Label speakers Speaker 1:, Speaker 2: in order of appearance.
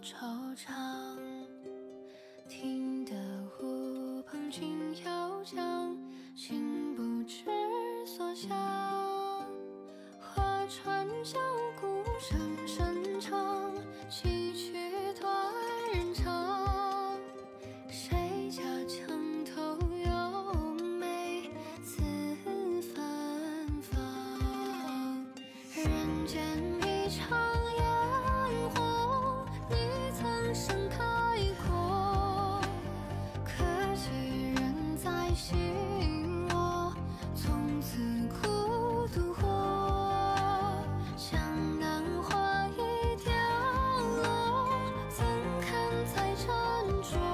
Speaker 1: 惆怅听得乌篷轻摇桨，心不知所向。划船箫鼓声声。沉着。